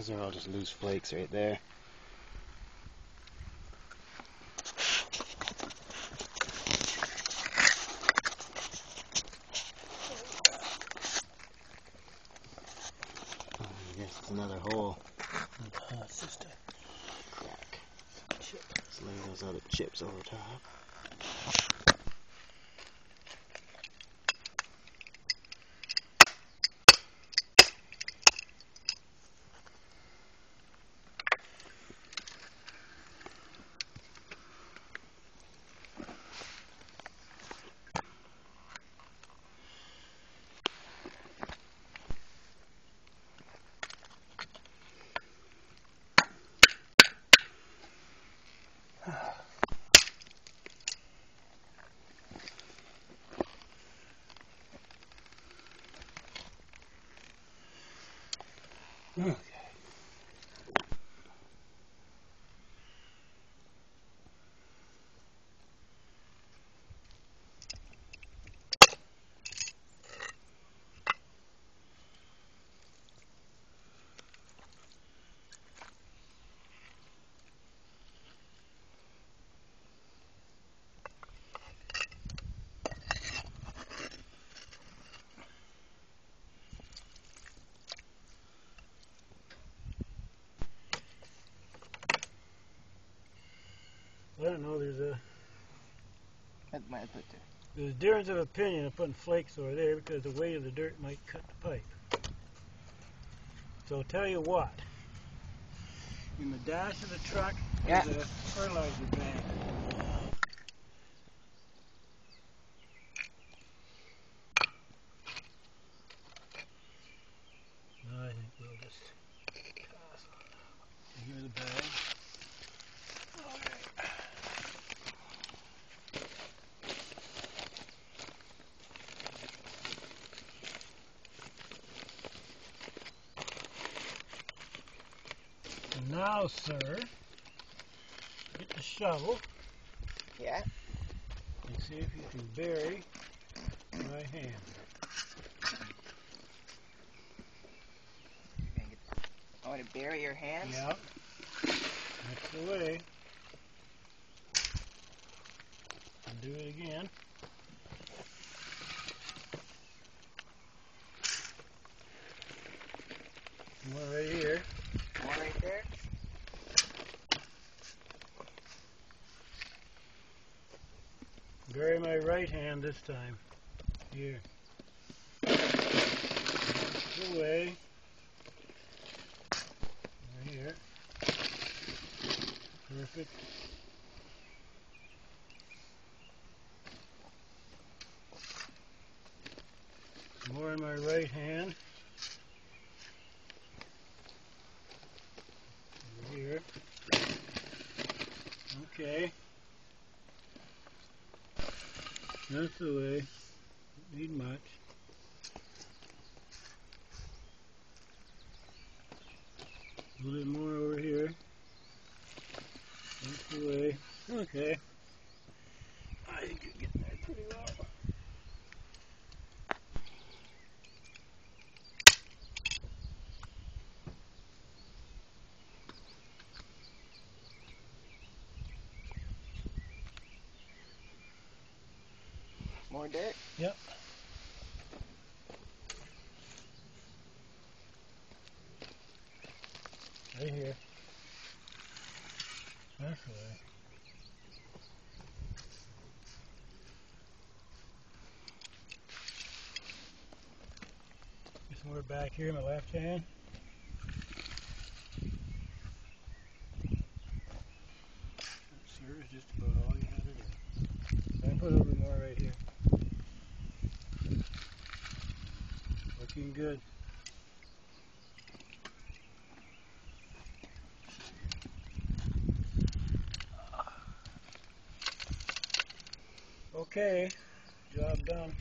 Those are all just loose flakes right there. Oh, I guess it's another hole. Uh, it's just a Crack. chip. Let's lay those other chips over top. I don't know. There's a That might put there. there's a difference of opinion of putting flakes over there because the weight of the dirt might cut the pipe. So I'll tell you what. In the dash of the truck Yeah. is a fertilizer bag. No, I think we'll just pass on that one. Give me the bag. Now, sir, get the shovel Yeah. and see if you can bury my hand. You're gonna get- I want to bury your hands. Yep. That's the way. And do it again. One right here. One right there. Bury my right hand this time. Here. That's the way. Right here. Perfect. More in my right hand. Over here. Okay. That's the way. Need much. A little bit more over here. That's the way. Okay. I think you're getting there pretty well. More dirt. Yep. Right here. That's the way. Just more back here, my left hand. Sir, is just about all you had to do. I put a little bit more right here. Looking good. Okay, job done.